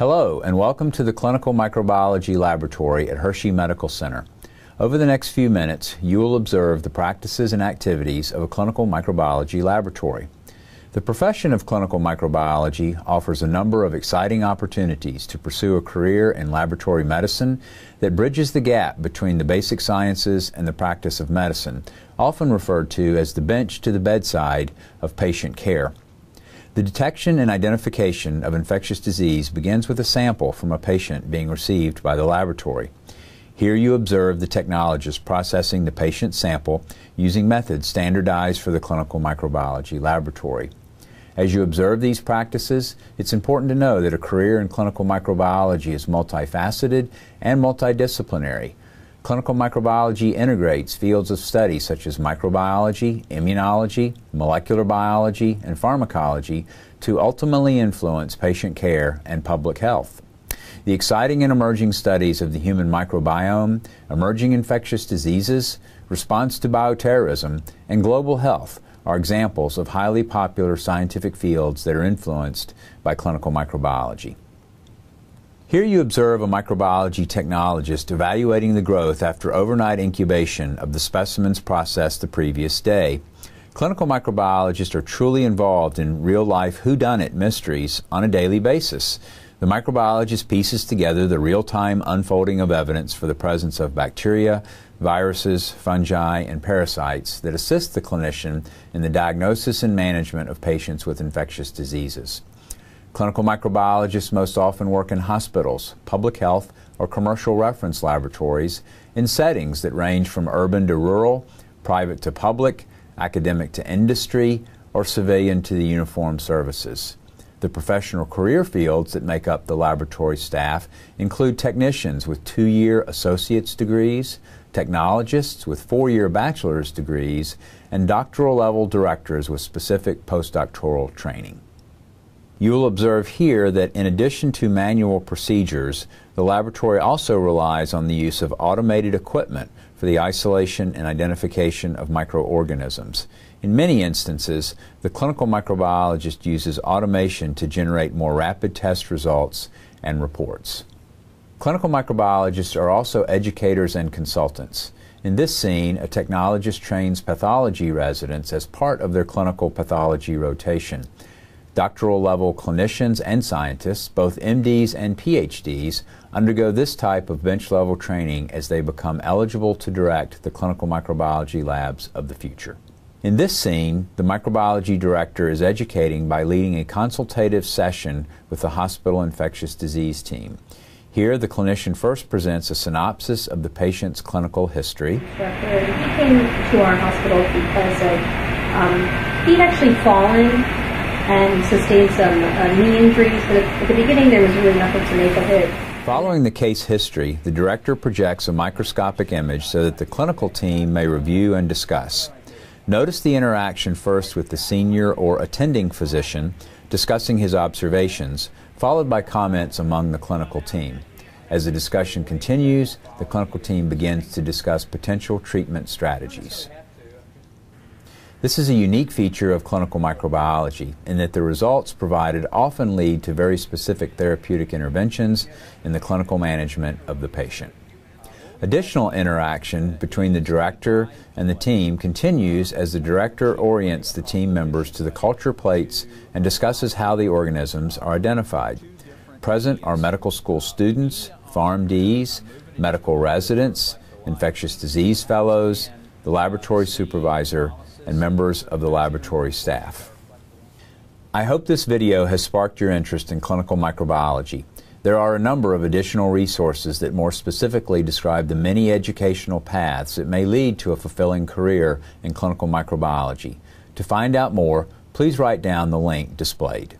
Hello, and welcome to the Clinical Microbiology Laboratory at Hershey Medical Center. Over the next few minutes, you will observe the practices and activities of a clinical microbiology laboratory. The profession of clinical microbiology offers a number of exciting opportunities to pursue a career in laboratory medicine that bridges the gap between the basic sciences and the practice of medicine, often referred to as the bench to the bedside of patient care. The detection and identification of infectious disease begins with a sample from a patient being received by the laboratory. Here you observe the technologist processing the patient's sample using methods standardized for the clinical microbiology laboratory. As you observe these practices, it's important to know that a career in clinical microbiology is multifaceted and multidisciplinary, Clinical microbiology integrates fields of study such as microbiology, immunology, molecular biology, and pharmacology to ultimately influence patient care and public health. The exciting and emerging studies of the human microbiome, emerging infectious diseases, response to bioterrorism, and global health are examples of highly popular scientific fields that are influenced by clinical microbiology. Here you observe a microbiology technologist evaluating the growth after overnight incubation of the specimens processed the previous day. Clinical microbiologists are truly involved in real life whodunit mysteries on a daily basis. The microbiologist pieces together the real time unfolding of evidence for the presence of bacteria, viruses, fungi, and parasites that assist the clinician in the diagnosis and management of patients with infectious diseases. Clinical microbiologists most often work in hospitals, public health, or commercial reference laboratories in settings that range from urban to rural, private to public, academic to industry, or civilian to the uniformed services. The professional career fields that make up the laboratory staff include technicians with two year associate's degrees, technologists with four year bachelor's degrees, and doctoral level directors with specific postdoctoral training. You will observe here that in addition to manual procedures, the laboratory also relies on the use of automated equipment for the isolation and identification of microorganisms. In many instances, the clinical microbiologist uses automation to generate more rapid test results and reports. Clinical microbiologists are also educators and consultants. In this scene, a technologist trains pathology residents as part of their clinical pathology rotation. Doctoral level clinicians and scientists, both MDs and PhDs, undergo this type of bench level training as they become eligible to direct the clinical microbiology labs of the future. In this scene, the microbiology director is educating by leading a consultative session with the hospital infectious disease team. Here, the clinician first presents a synopsis of the patient's clinical history. He came to our hospital because of, um, he'd actually fallen and sustained some uh, knee injuries. But at the beginning, there was really nothing to make of it. Following the case history, the director projects a microscopic image so that the clinical team may review and discuss. Notice the interaction first with the senior or attending physician discussing his observations, followed by comments among the clinical team. As the discussion continues, the clinical team begins to discuss potential treatment strategies. This is a unique feature of clinical microbiology in that the results provided often lead to very specific therapeutic interventions in the clinical management of the patient. Additional interaction between the director and the team continues as the director orients the team members to the culture plates and discusses how the organisms are identified. Present are medical school students, PharmDs, medical residents, infectious disease fellows, the laboratory supervisor, and members of the laboratory staff. I hope this video has sparked your interest in clinical microbiology. There are a number of additional resources that more specifically describe the many educational paths that may lead to a fulfilling career in clinical microbiology. To find out more, please write down the link displayed.